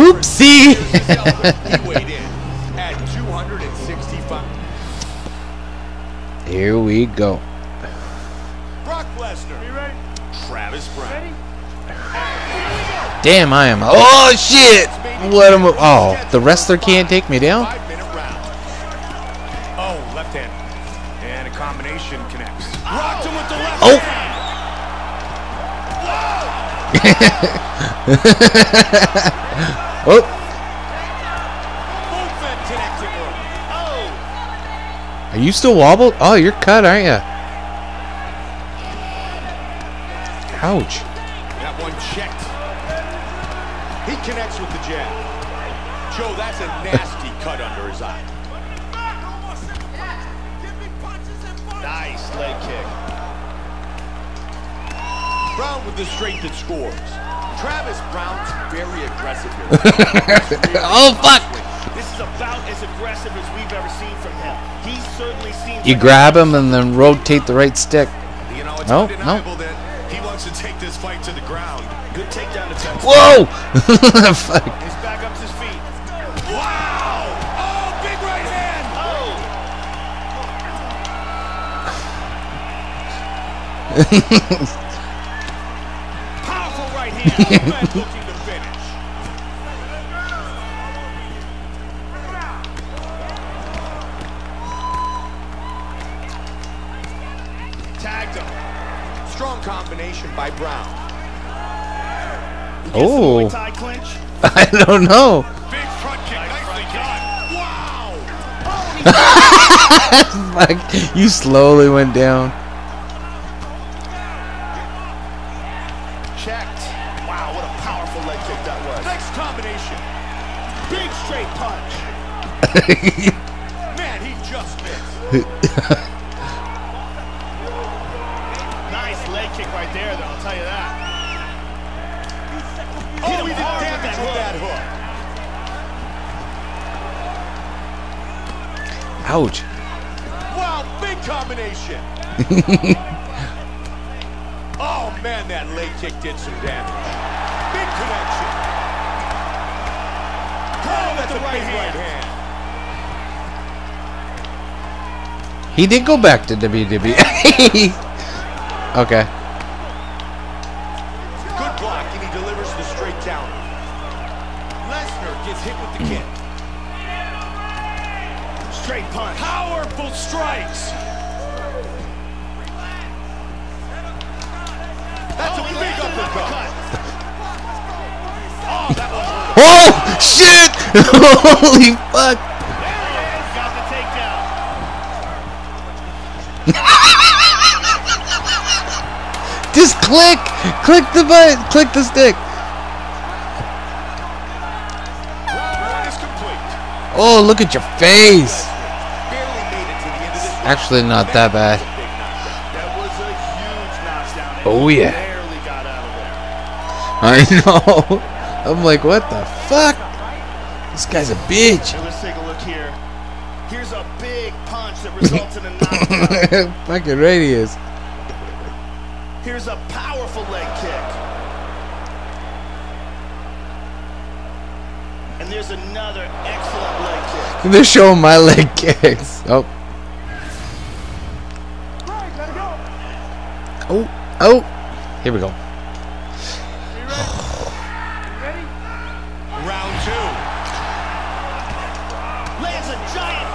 Oopsie! he weighed in at 265. Here we go. Brock Lesnar. You ready? Travis Browne. Damn, I am. Oh shit! What am? I? Oh, the wrestler can't take me down. Five minute round. Oh, left hand. And a combination connects. Rocked him with the left Oh. hand. Oh, Both men connecting her. Oh. are you still wobbled? Oh, you're cut, aren't you? Ouch. That one checked. He connects with the jab. Joe, that's a nasty cut under his eye. Nice leg kick. Browne with the straight that scores. Travis Browne's very aggressive here. Oh fuck! This is about as aggressive as we've ever seen from him. He certainly seems You like grab him and then rotate the right stick. You know, it's No, undeniable that he wants to take this fight to the ground. good takedown defense. Whoa! fuck. He's back up to his feet. Wow! Oh, big right hand! Oh, Strong combination by Browne. he gets the Oh. Muay Thai clinch. I don't know. Big front kick. Nicely done. Wow! Fuck. You slowly went down. Man, he just missed. Nice leg kick right there, though. I'll tell you that. Oh, he did damage that with that hook. Ouch. Wow, big combination. oh man, that leg kick did some damage. Big connection. Oh, that's a big right hand. He did go back to WWE. okay. Good block, and he delivers the straight down. Lesnar gets hit with the kick. Straight punch. Powerful strikes. That's a big uppercut. Oh, that hurt. Oh shit! Holy fuck! Just click, click the button, click the stick. Round is complete. Oh, look at your face. Barely made it to the end of this. Actually, not that bad. Big knockdown. That was a huge knockdown. and Oh, yeah. Barely got out of there. I know. I'm like, what the fuck? This guy's a bitch. Let's take a look here. Here's a big punch that results in a knockdown. Fucking radius. Here's a powerful leg kick. And there's another excellent leg kick. They're showing my leg kicks. Oh. Oh, oh. Here we go. Round two. Lands a giant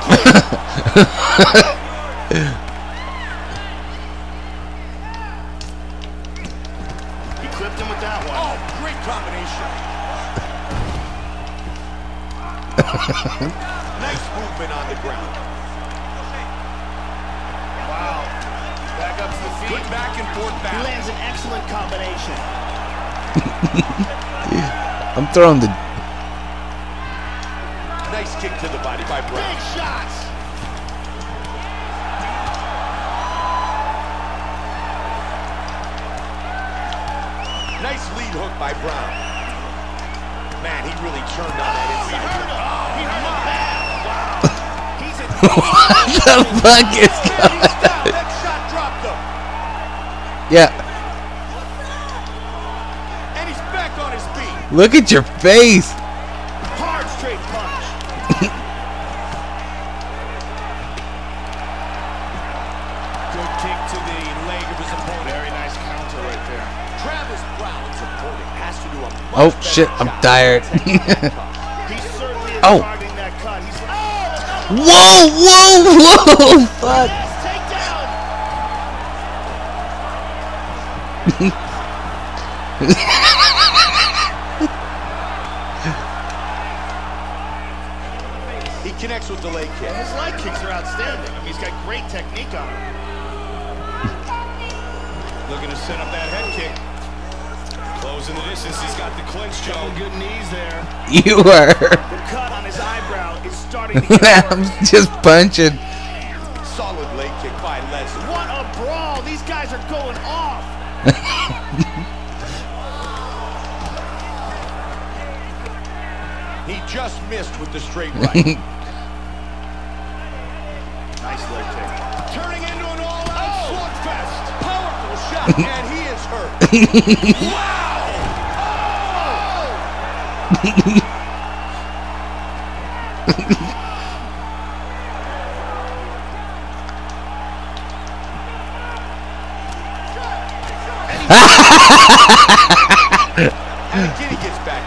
kick. he clipped him with that one. Oh, great combination. nice movement on the ground. Wow. Back up to the feet. Good back and forth He lands an excellent combination. I'm throwing the. Nice lead hook by Browne. Man, he really turned on that He inside. hurt him. Oh, he hurt him bad. Wow. He's in what the fuck is Man, he's down. That shot dropped him. Yeah. And he's back on his feet. Look at your face. Oh shit, I'm tired. Oh. oh, whoa, whoa, whoa! Fuck. He connects with the leg kick. His leg kicks are outstanding. I mean, he's got great technique on him. Looking to set up that head kick. Closing the distance. He's got the clinch, Joe. Good knees there. You are. The cut on his eyebrow is starting to I'm just punching. Solid leg kick by Lesnar. What a brawl! These guys are going off. He just missed with the straight right. Nice leg kick. Turning into an all-out oh! slugfest. Powerful shot, and he is hurt. wow! Again gets back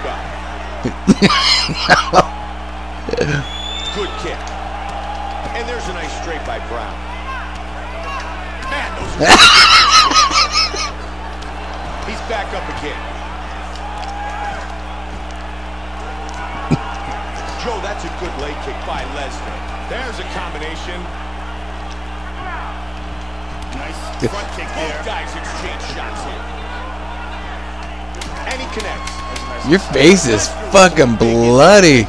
up. a kick by Lesnar. There's a combination. Nice front kick Both guys exchange shots here. And he connects. Your face is fucking bloody.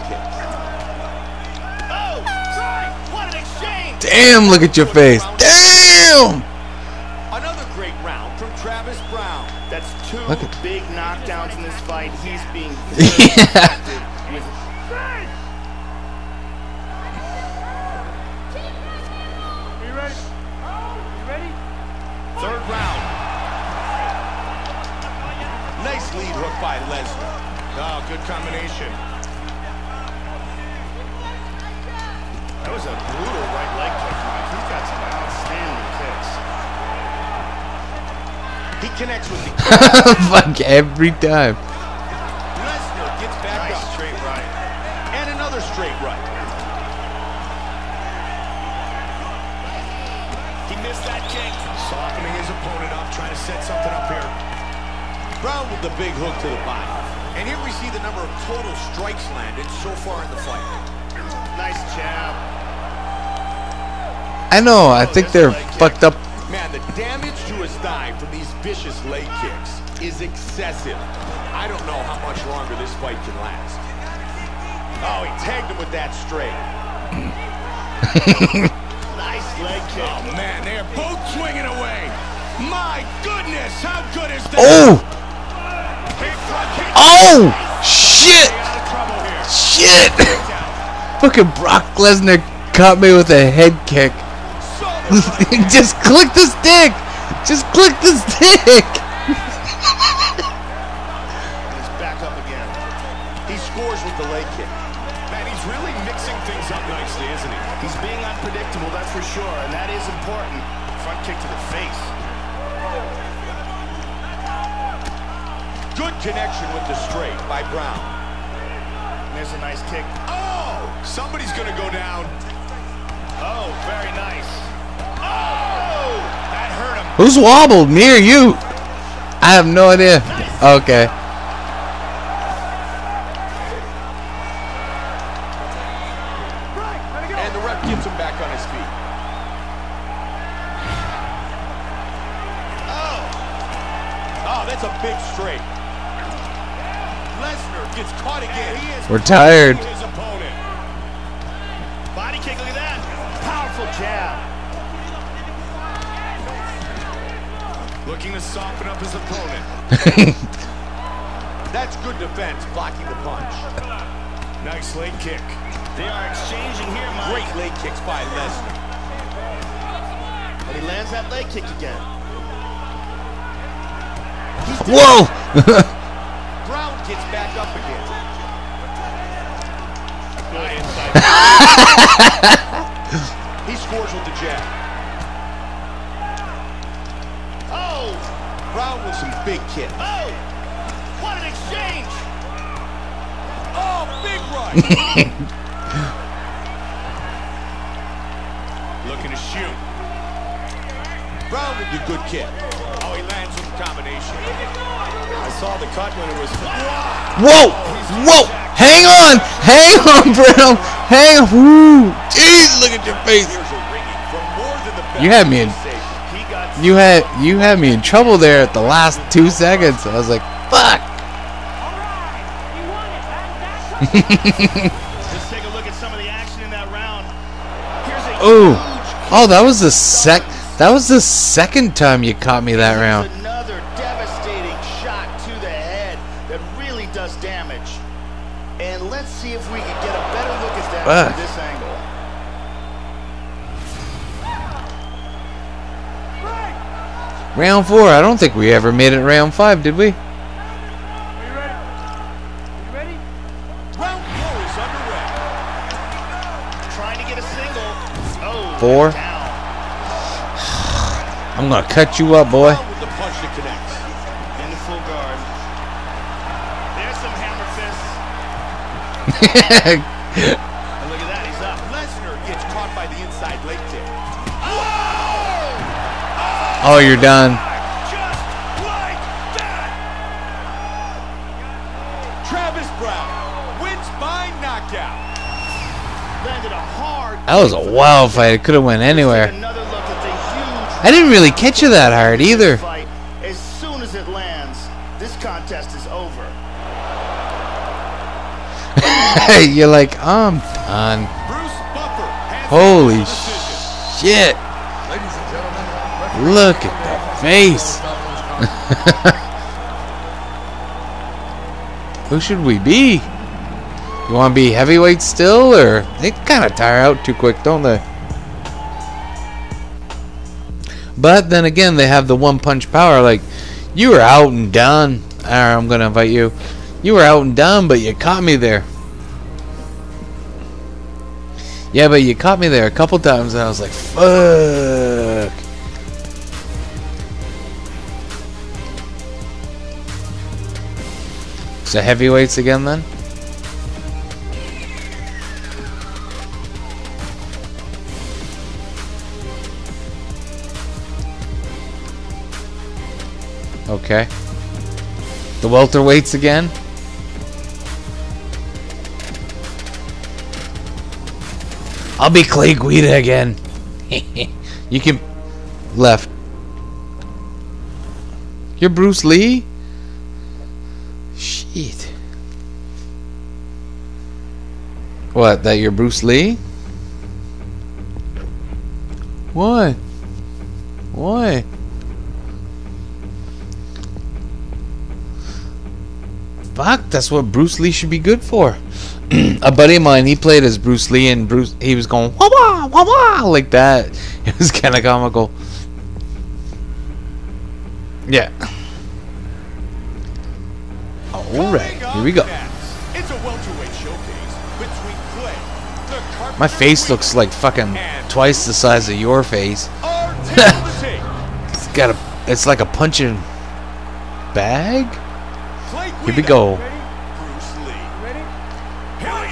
Oh, what an exchange! Damn, look at your face. Damn! Another great round from Travis Browne. That's two Look at- big knockdowns in this fight. He's being Yeah. Connects with the Fuck every time. Lesnar gets back Nice up. straight right. And another straight right. He missed that kick. Softening his opponent up, trying to set something up here. Browne with the big hook to the body. And here we see the number of total strikes landed so far in the fight. Nice jab. I know, I think oh, they're fucked up. Man, the damage to his thigh from these vicious leg kicks is excessive. I don't know how much longer this fight can last. Oh, he tagged him with that straight. Nice leg kick. Oh, man, they are both swinging away. My goodness, how good is that? Oh! Big front kick. Oh! Shit! Out of trouble here. Shit! Fucking Brock Lesnar caught me with a head kick. Just click the stick! Just click the stick! He's back up again. He scores with the leg kick. Man, he's really mixing things up nicely, isn't he? He's being unpredictable, that's for sure, and that is important. Front kick to the face. Good connection with the straight by Browne. There's a nice kick. Oh, somebody's to go down. Oh, very nice. Who's wobbled? Me or you? I have no idea. Okay. And the ref gets him back on his feet. Oh! Oh, that's a big straight. Lesnar gets caught again. He is We're tired. his opponent. Body kick, look at that. Powerful jab. Looking to soften up his opponent. That's good defense, blocking the punch. Nice leg kick. They are exchanging here, Mike. Great leg kicks by Lesnar. But he lands that leg kick again. Whoa! Browne gets back up again. big kicks. Oh! What an exchange! Oh, big right. Looking to shoot. Browne with the good kick. Oh, he lands with the combination. I saw the cut when it was. Whoa! Whoa! Hang on! Hang on, Browne! Hang on! Woo! Jeez, look at your face! Here's a ringing from more than the best You had me in- safety. He got. You had you had me in trouble there at the last two seconds. I was like, fuck! Let's take a look at some of the action in that round. Here's a Oh, oh, that was the sec. That was the second time you caught me that round. Another devastating shot to the head that really does damage. And let's see if we can get a better look at that Fuck. Round four. I don't think we ever made it round five, did we? Four is underway. Trying to get a single. Oh, Four. down. I'm gonna cut you up, boy. Browne with the punch that connects. In the full guard. There's some hammer fists. And look at that, he's up. Lesnar gets caught by the inside leg kick. oh, Oh, you're done. That. Travis Browne wins by knockout. Landed a hard. That was a wild fight. It could have went anywhere. Another look at the huge I didn't really catch you that hard either. As soon as it lands, this contest is over. you're like, I'm done. Bruce Buffer has Holy shit! Look at the face. Who should we be? You want to be heavyweight still, or they kind of tire out too quick, don't they? But then again, they have the one punch power. Like, you were out and done. Alright, I'm gonna invite you. You were out and done, but you caught me there. Yeah, but you caught me there a couple times, and I was like, fuck. So heavyweights again then? Okay. The welterweights again? I'll be Clay Guida again. you can left. You're Bruce Lee? What, that you're Bruce Lee? Why? Why? Fuck, that's what Bruce Lee should be good for. A buddy of mine, he played as Bruce Lee, and Bruce, he was going wah wah wah wah like that. It was kind of comical. Yeah. All right, here we go. My face looks like fucking twice the size of your face. The. It's got a, it's like a punching bag. Here we go. Bruce Lee. Ready? Here we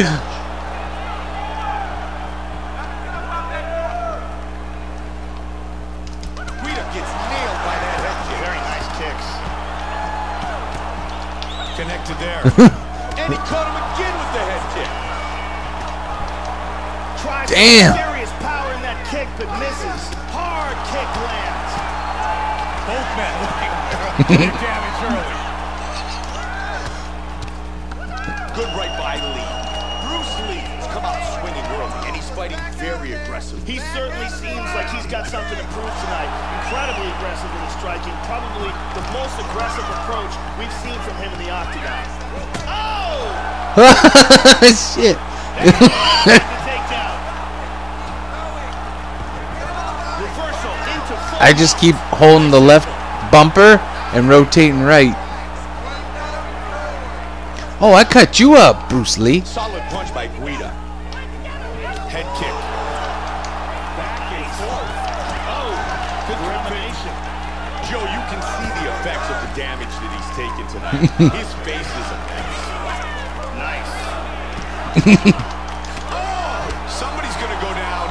go. And he caught him again with the head kick. Tries Damn. serious power in that kick, but misses. Hard kick lands. Both men looking damage early. Good right fighting very aggressive. He certainly seems like he's got something to prove tonight. Incredibly aggressive in his striking. Probably the most aggressive approach we've seen from him in the octagon. Oh! Shit. the takedown. Reversal into full. I just keep holding the left bumper and rotating right. Oh, I cut you up, Bruce Lee. Solid damage that he's taken tonight. His face is a mess. Nice. Oh, somebody's gonna go down.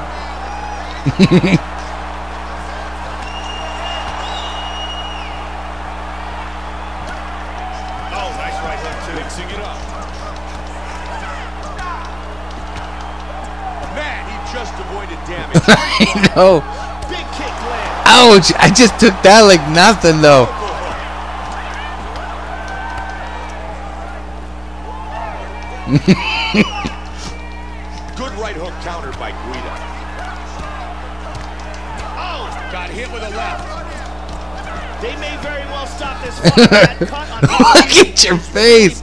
Oh, nice right hook, too. Mixing it up. Man, he just avoided damage. I know. Big kick. Ouch! I just took that like nothing though. Look at your face.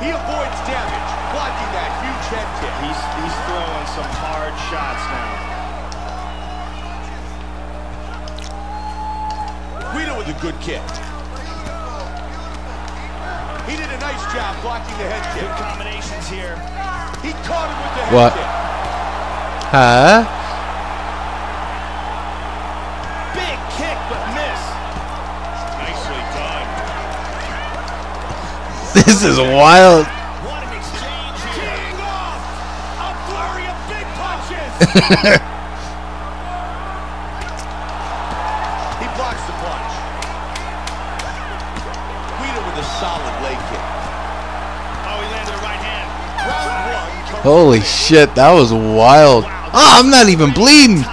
He avoids damage, blocking that huge head kick. He's, he's throwing some hard shots now. Guida with a good kick. He did a nice job blocking the head kick. Good combinations here. He caught him with the head What? kick. Huh? This is wild. What an exchange here. A flurry of big punches. he blocks the punch. Guida with a solid leg kick. Oh, he landed a right hand. Round one. Holy shit, that was wild. Oh, I'm not even bleeding.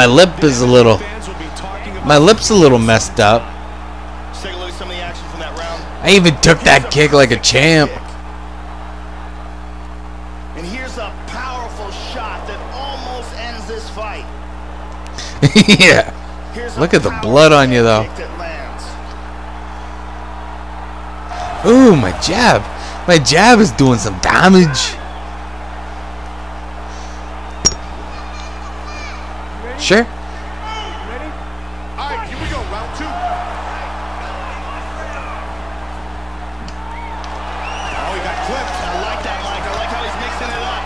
My lip is a little. fans will be talking about My lip's a little messed up. Let's take a look at some of the action from that round. I even took that kick like a champ. And here's a powerful shot that almost ends this fight. yeah. Look at the blood on you, though. kick that lands. Ooh, my jab. My jab is doing some damage. Sure. All right, here we go. Round two. Oh, he got clipped. I like that, Mike. I like how he's mixing it up.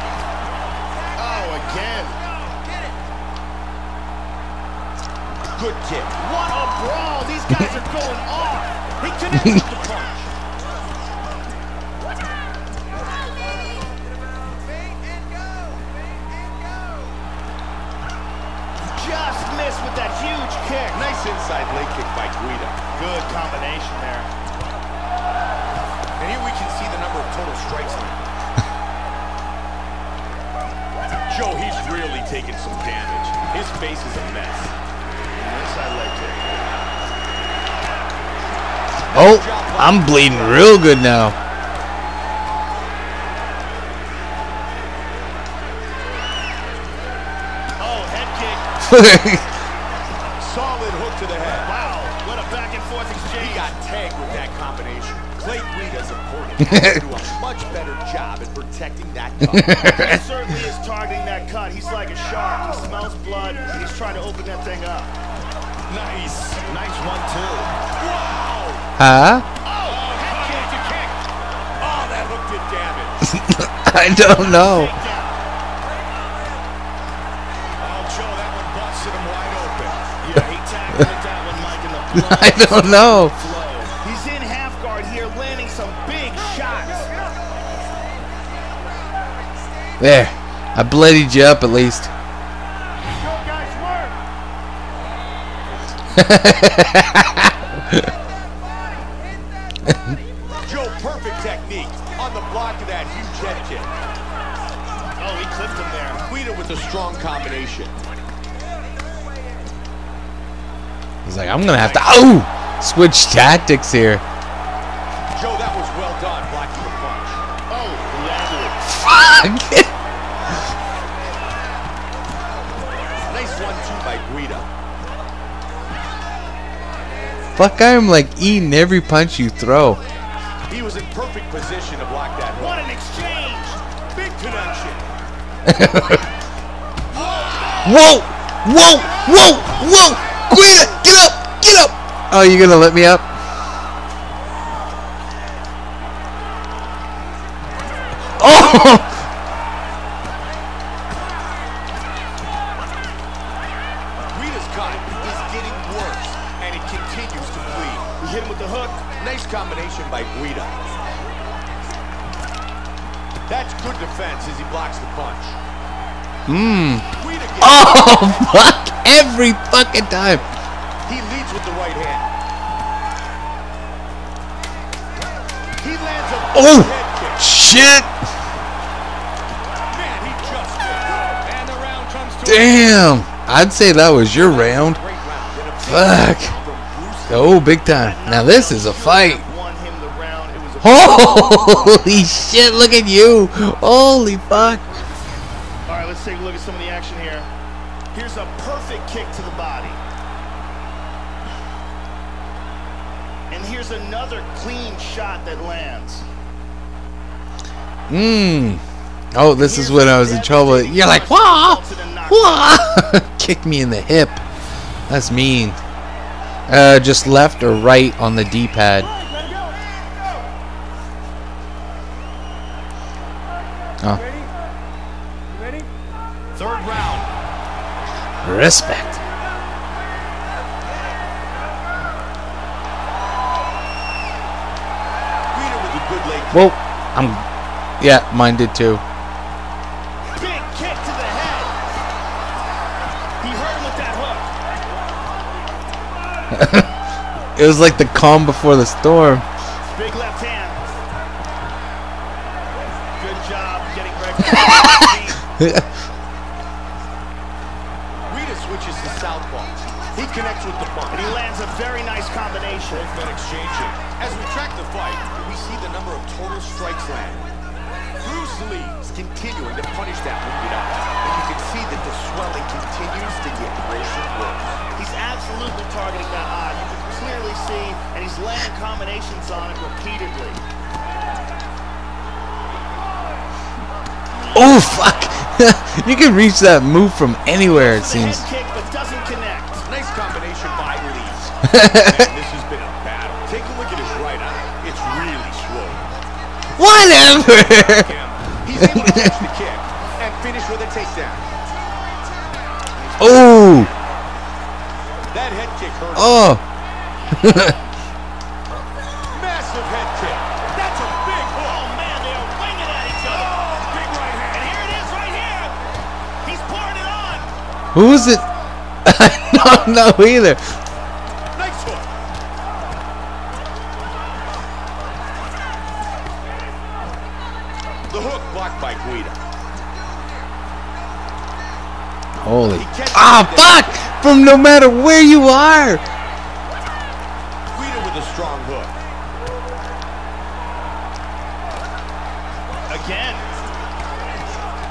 Oh, again. Good kick. What a brawl. These guys are going off. He connects His face is a mess. Inside leg kick. Oh, I'm bleeding real good now. Oh, head kick. Solid hook to the head. Wow, what a back and forth exchange. He got tagged with that combination. Clay Guida's opponent has to do a much better job at protecting that cut. He certainly is targeting that cut. He's like a shark. He smells blood, and he's trying to open that thing up. nice. Nice one, too. wow! huh? Oh, head kick to kick. Oh, that hook did damage. I don't know. Takedown. Oh, Joe, that one busted him wide open. Yeah, he tackled at that one, Mike, and the blood I don't know. flow. He's in half guard here, landing some big shots. There. I bloodied you up at least. Go, guys, work. Joe, perfect technique on the block of that huge head kick. Oh, he clipped him there. Guida with a strong combination. He's like, I'm gonna have to oh switch tactics here. Joe, that was well done, blocking the punch. Oh, he landed. Fuck. Fuck, I'm like eating every punch you throw. He was in perfect position to block that. What an exchange. Big connection. Whoa! Whoa! Whoa! Whoa! Guida, get up! Get up! Oh, you gonna let me up? Oh! time. He leads with the right hand. He lands a Oh! head kick. Shit! Man, he just. And the round comes to Damn! I'd say that was your round. Great round. And a big Fuck. round from Bruce Oh, big time. Now this is a fight. Won him the round. It was a Holy shit, look at you. Holy fuck. That lands. Mmm. Oh, this is when I was in trouble. You're like, wah! Wah! Kick me in the hip. That's mean. Uh, just left or right on the D-pad. Oh, third round. respect. Good leg kick. Whoa. I'm. Yeah, mine did too. Big kick to the head. He hurt him with that hook. It was like the calm before the storm. Big left hand. Good job getting ready. Guida switches to southpaw. He connects with the punch. and he lands a very nice combination. Both men exchanging. As we track the fight, we see the number of total strikes land. Bruce Lee is continuing to punish that wounded eye. And you can see that the swelling continues to get worse and worse. He's absolutely targeting that eye. You can clearly see, and he's landing combinations on it repeatedly. Oh, fuck. you can reach that move from anywhere, it seems. kick, but doesn't connect. Nice combination by Lee. Whatever. Oh. That head kick hurt. Oh. Massive head kick. That's a big hook. Oh man, they are winging at each other. Big right hand. And here it is right here. He's pouring it on. Who is it? I don't know either. Ah, fuck! From no matter where you are. Guida with a strong hook. Again.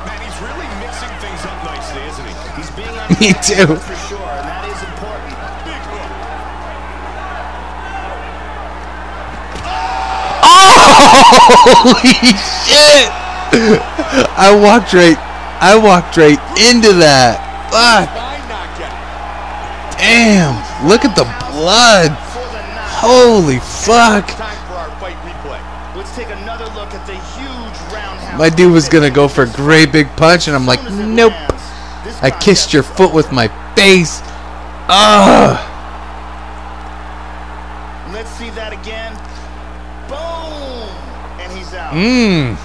Man, he's really mixing things up nicely, isn't he? He's being Me too. for sure, and that is important. Big hook. Holy shit! I walked right. I walked right into that. Fuck. Damn. Look at the blood. For the knock. Holy fuck. Time for our fight replay. Let's take another look at the huge roundhouse. My dude was gonna go for a great big punch, and I'm like, As soon as it nope. I kissed your foot with my face. Ugh. Let's see that again. Boom! And he's out. Mmm.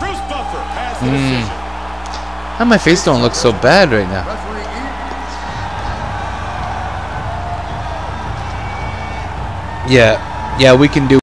Bruce Buffer has the hmm. decision. My face don't look so bad right now. Yeah. Yeah, we can do